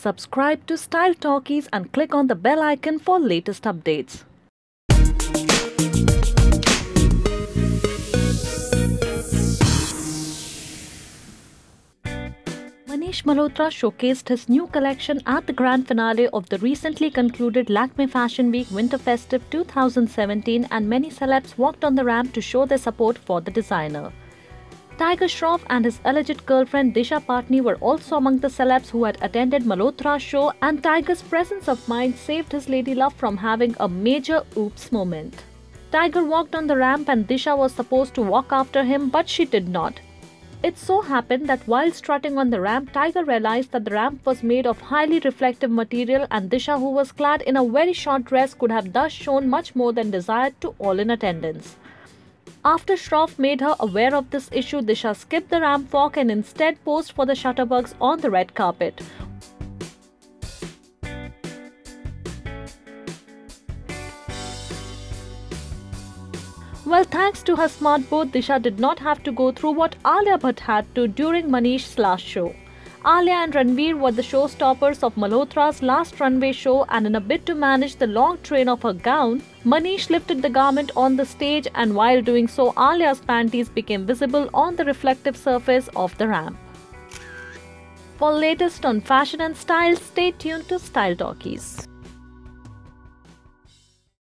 Subscribe to Style Talkies and click on the bell icon for latest updates. Manish Malhotra showcased his new collection at the grand finale of the recently concluded Lakme Fashion Week Winter Festive 2017 and many celebs walked on the ramp to show their support for the designer. Tiger Shroff and his alleged girlfriend Disha Patani were also among the celebs who had attended Malhotra's show and Tiger's presence of mind saved his lady love from having a major oops moment. Tiger walked on the ramp and Disha was supposed to walk after him but she did not. It so happened that while strutting on the ramp, Tiger realized that the ramp was made of highly reflective material and Disha, who was clad in a very short dress, could have thus shown much more than desired to all in attendance. After Shroff made her aware of this issue, Disha skipped the ramp walk and instead posed for the Shutterbugs on the red carpet. Well, thanks to her smart Disha did not have to go through what Alia Bhatt had to during Manish's last show. Alia and Ranveer were the showstoppers of Malhotra's last runway show, and in a bid to manage the long train of her gown, Manish lifted the garment on the stage, and while doing so, Alia's panties became visible on the reflective surface of the ramp. For latest on fashion and style, stay tuned to Style Talkies.